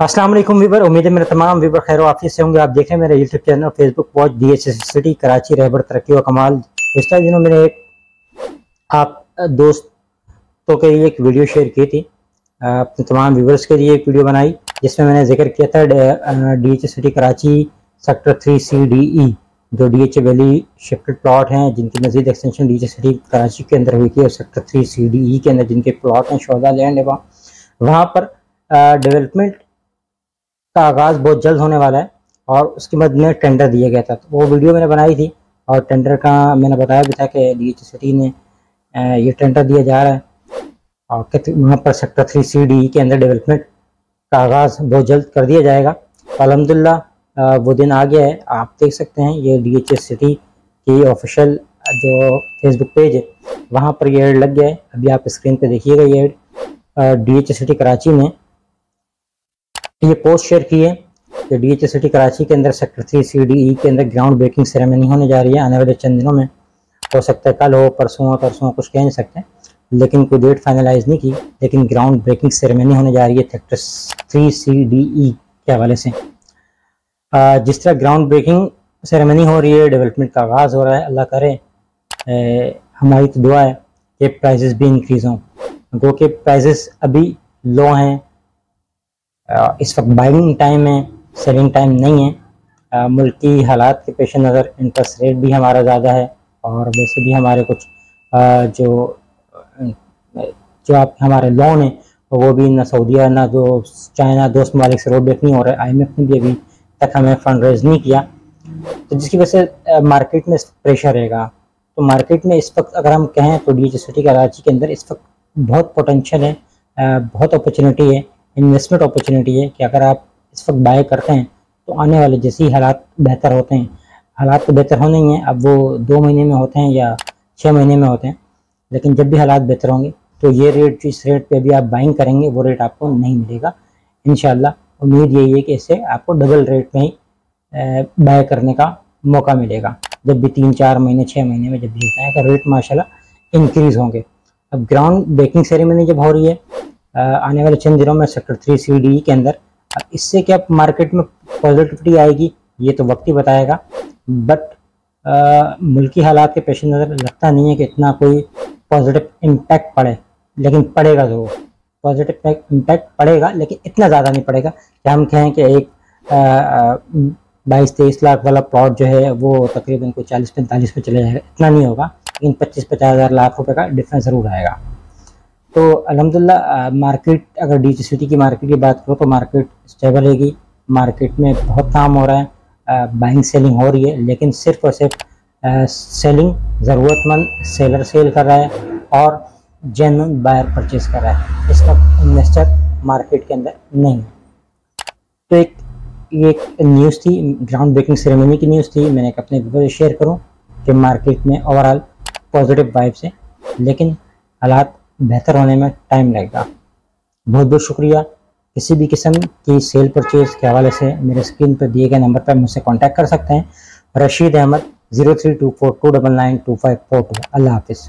वालेकुम वीवर उम्मीद है मेरे तमाम वीवर खैर वाफी से होंगे। आप देखें मेरे YouTube channel Facebook watch D H City Karachi रहबर तरक्की व कमाल। पिछले दिनों मैंने एक आप दोस्तों के लिए एक वीडियो शेयर की थी। अपने तमाम व्यूवर्स के लिए एक वीडियो बनाई, जिसमें मैंने ज़िक्र किया था D H City Karachi, sector three C D E जो D H A valley shifted plot हैं, जिनकी मजीद extension D H City Karachi के अंदर हुई थी, और sector three C D E के अंदर जिनके प्लाट हैं शौदा लैंड है वहाँ। वहाँ पर डेवलपमेंट का आगाज़ बहुत जल्द होने वाला है और उसके बाद में टेंडर दिया गया था। तो वो वीडियो मैंने बनाई थी और टेंडर का मैंने बताया भी था कि डी सिटी ने ये टेंडर दिया जा रहा है और वहाँ पर सेक्टर थ्री सी डी के अंदर डेवलपमेंट का आगाज़ बहुत जल्द कर दिया जाएगा। तो अलहमदिल्ला वो दिन आ गया है। आप देख सकते हैं ये डी सिटी की ऑफिशियल जो फेसबुक पेज है, वहाँ पर ये एड लग गया है। अभी आप स्क्रीन पे देखिएगा ये एड डी सिटी कराची में ये पोस्ट शेयर की है कि डी एच सिटी कराची के अंदर sector three C D E के अंदर ग्राउंड ब्रेकिंग सेरेमनी होने जा रही है, आने वाले चंद दिनों में। हो सकता है कल हो, परसों हो, परसों कुछ कह नहीं सकते। लेकिन कोई डेट फाइनलाइज नहीं की, लेकिन ग्राउंड ब्रेकिंग सेरेमनी होने जा रही है sector three C D E के हवाले से। जिस तरह ग्राउंड ब्रेकिंग सेरेमनी हो रही है डेवलपमेंट का आगाज़ हो रहा है, अल्लाह करे हमारी तो दुआ है कि प्राइजेस भी इंक्रीज़ हों। गो के प्राइजेस अभी लो हैं इस वक्त बाइंग टाइम है सेलिंग टाइम नहीं है। मुल्की हालात के पेश नज़र इंटरेस्ट रेट भी हमारा ज़्यादा है और वैसे भी हमारे कुछ जो जो आप, हमारे लोन हैं, वो भी ना सऊदिया ना जो चाइना दोस्त ममालिक से रोड नहीं हो रहा है आई ने भी अभी तक हमें फंड रेज नहीं किया। तो जिसकी वजह से मार्केट में प्रेशर रहेगा। तो मार्केट में इस वक्त अगर हम कहें तो डी सिटी कराची के अंदर इस वक्त बहुत पोटेंशल है बहुत अपॉर्चुनिटी है। इन्वेस्टमेंट अपॉर्चुनिटी है कि अगर आप इस वक्त बाय करते हैं तो आने वाले जैसे ही हालात बेहतर होते हैं, हालात तो बेहतर होने ही हैं, अब वो दो महीने में होते हैं या छः महीने में होते हैं, लेकिन जब भी हालात बेहतर होंगे तो ये रेट जिस रेट पे अभी आप बाइंग करेंगे, वो रेट आपको नहीं मिलेगा। इन उम्मीद यही है कि इससे आपको डबल रेट में ही बाय करने का मौका मिलेगा। जब भी तीन, चार महीने छः महीने में जब भी होता है, अगर रेट माशाल्लाह इंक्रीज़ होंगे। अब ग्राउंड ब्रेकिंग सेरेमनी जब हो रही है आने वाले चंद दिनों में सेक्टर थ्री सी डी के अंदर। इससे क्या मार्केट में पॉजिटिविटी आएगी, ये तो वक्त ही बताएगा। बट मुल्की हालात के पेश नज़र लगता नहीं है कि इतना कोई पॉजिटिव इम्पैक्ट पड़े, लेकिन पड़ेगा ज़रूर। पॉजिटिव इम्पैक्ट पड़ेगा, लेकिन इतना ज़्यादा नहीं पड़ेगा कि हम कहें कि एक बाईस, तेईस लाख वाला प्लॉट जो है, वो तकरीबन कोई चालीस, पैंतालीस पे चले जाएगा। इतना नहीं होगा, लेकिन पच्चीस, पचास हज़ार लाख रुपये का डिफरेंस ज़रूर आएगा। तो अलहमदिल्ला मार्केट, अगर डी सिटी की मार्केट की बात करो तो मार्केट स्टेबल रहेगी। मार्केट में बहुत काम हो रहा है। बाइंग सेलिंग हो रही है, लेकिन सिर्फ़ और सिर्फ़ सेलिंग ज़रूरतमंद सेलर सेल कर रहा है और जेनवन बायर परचेज कर रहा है। इसका इन्वेस्टर मार्केट के अंदर नहीं। तो एक, ये एक न्यूज़ थी ग्राउंड ब्रेकिंग सेरेमनी की न्यूज़ थी। मैंने अपने वीडियो शेयर करूँ कि मार्केट में ओवरऑल पॉजिटिव वाइब्स है लेकिन हालात बेहतर होने में टाइम लगेगा। बहुत बहुत शुक्रिया। किसी भी किस्म की सेल परचेज के हवाले से मेरे स्क्रीन पर दिए गए नंबर पर मुझसे कांटेक्ट कर सकते हैं। Rashid Ahmed zero three two four two double nine two five four two अल्लाह हाफिज़।